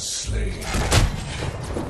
slain.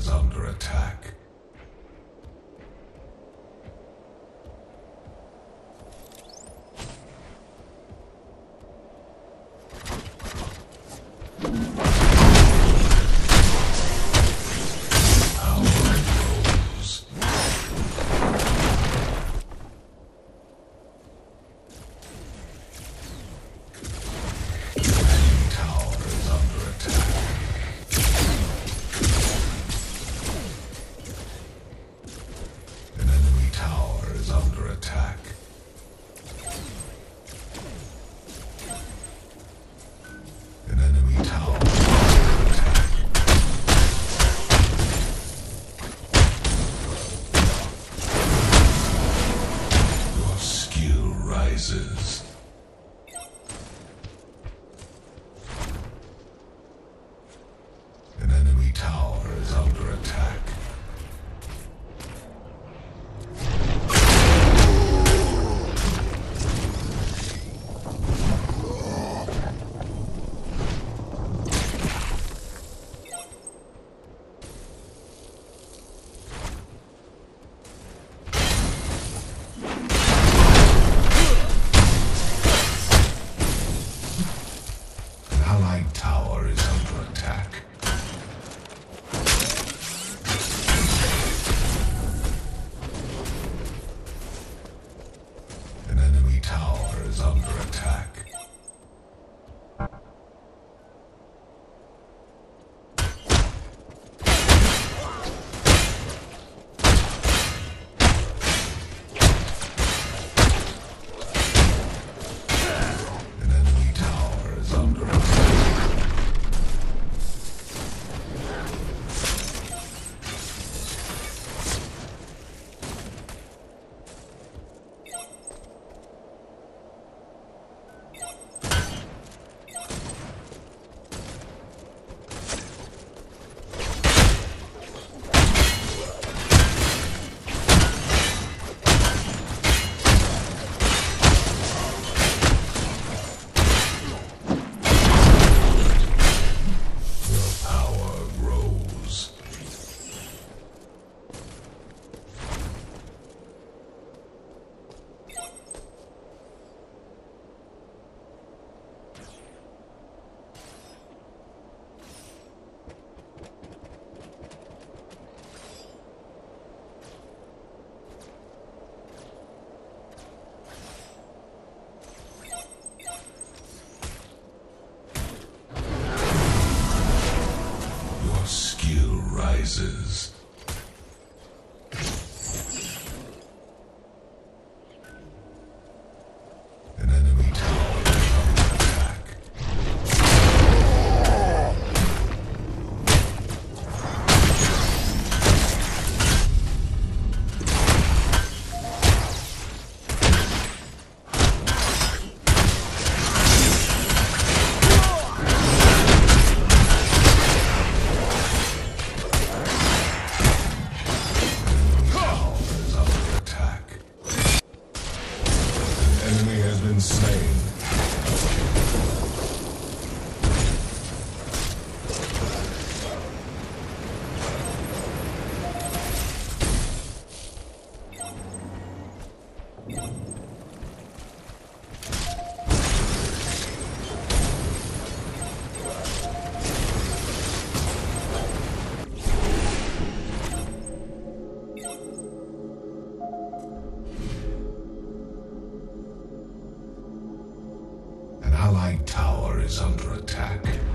Is under attack. Attack.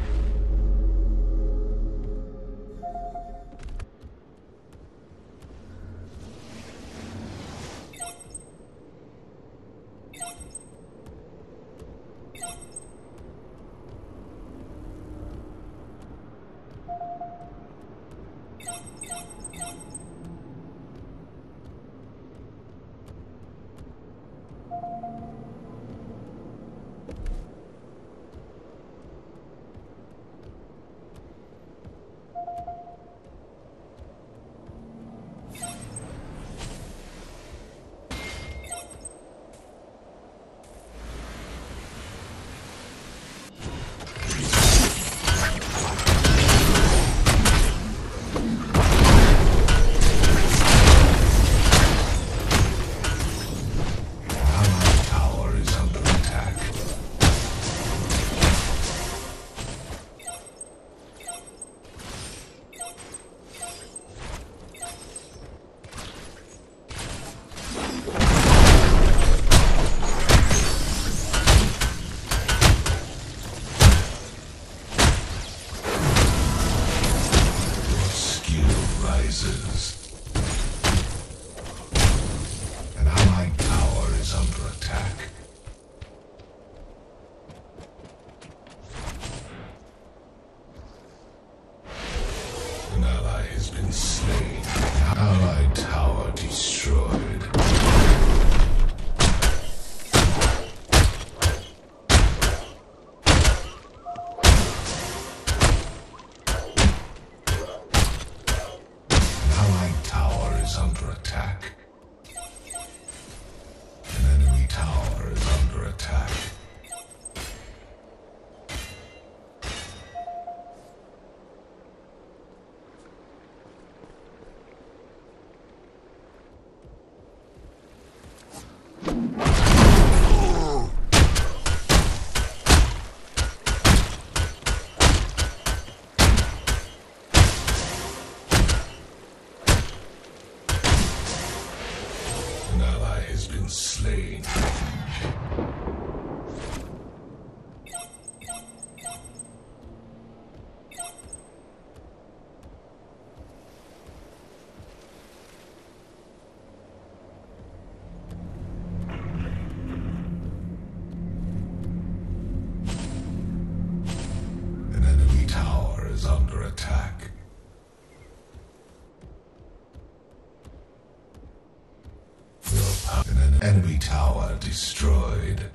Enemy tower destroyed.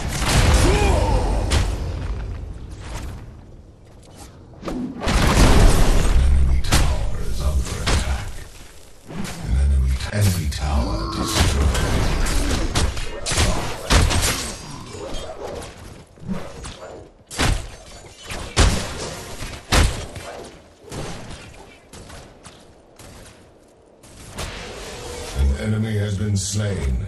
slain.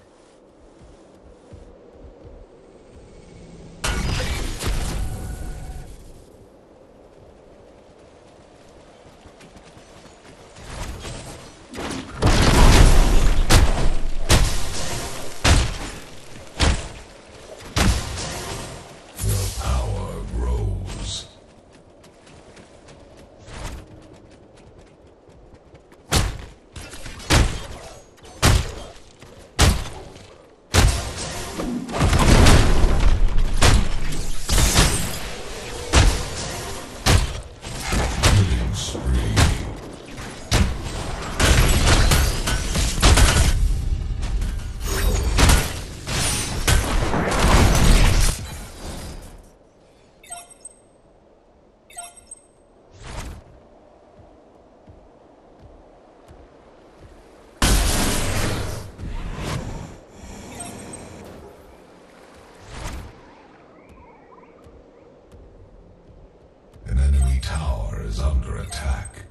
under attack.